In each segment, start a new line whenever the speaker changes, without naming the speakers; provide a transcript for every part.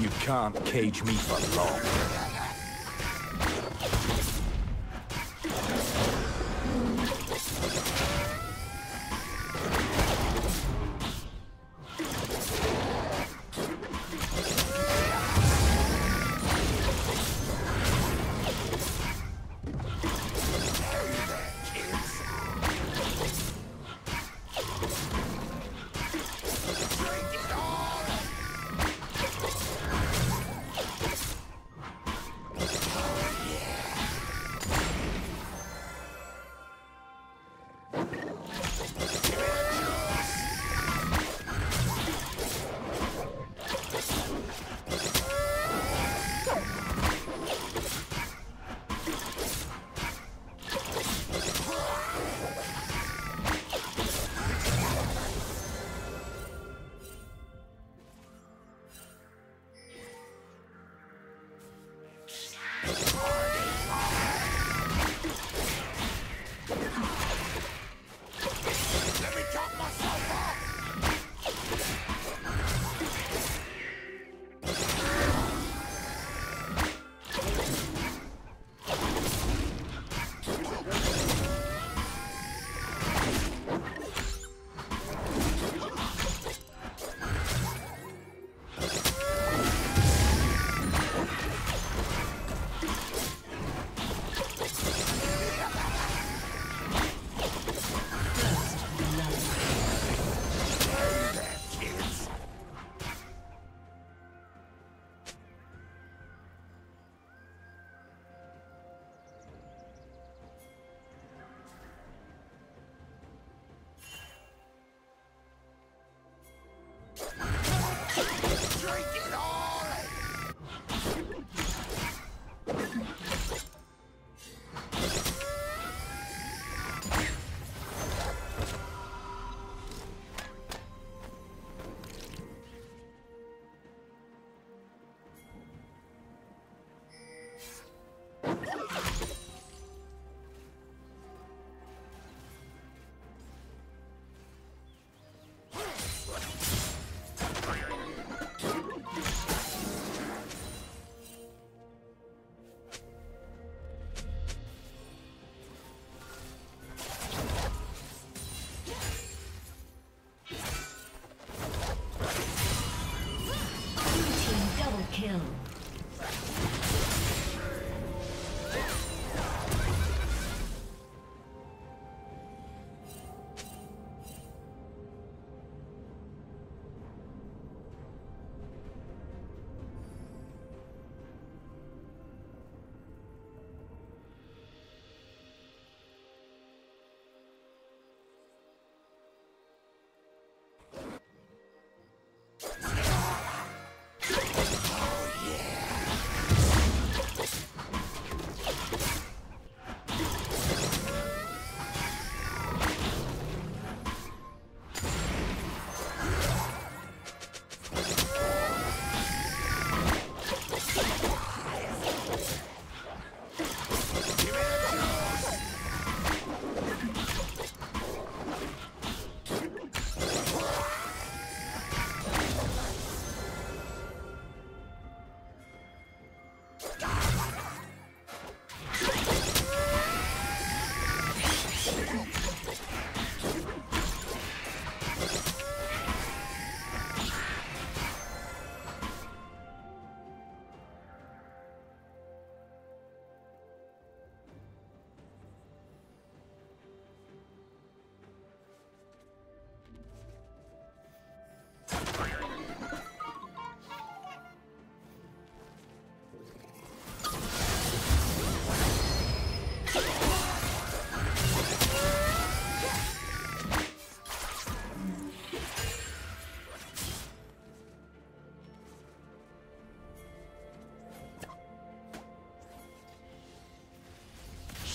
You can't cage me for long.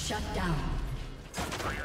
Shut down.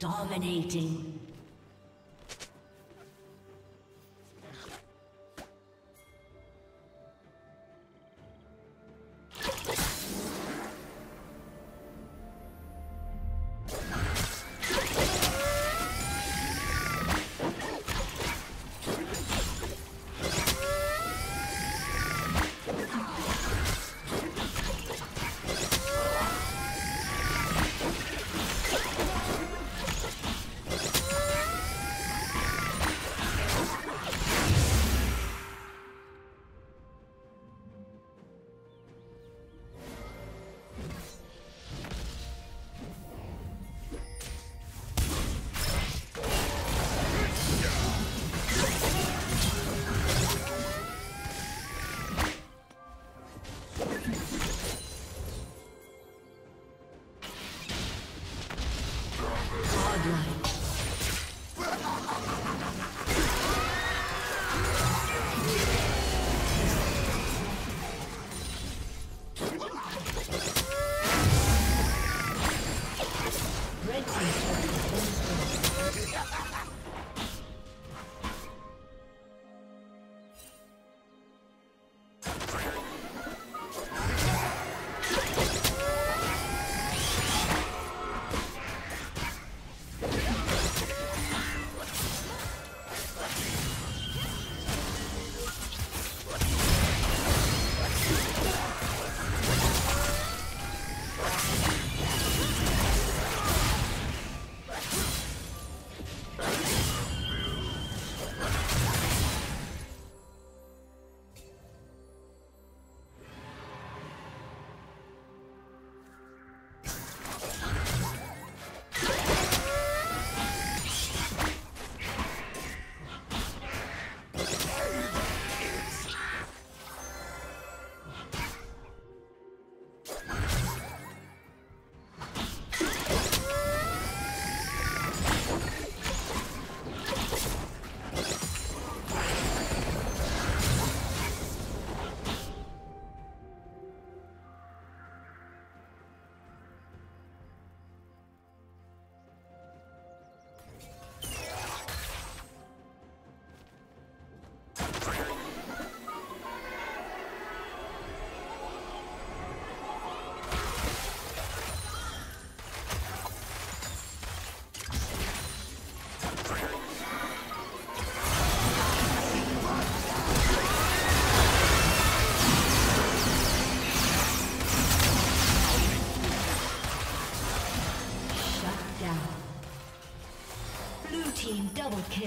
Dominating. Bloodline.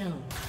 Kill.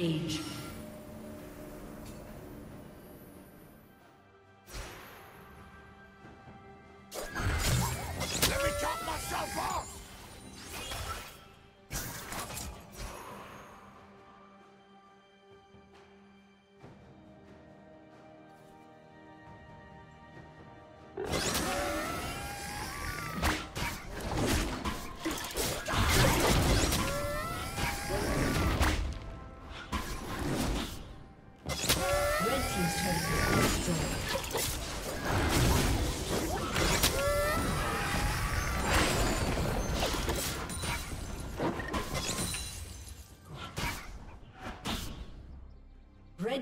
Rampage.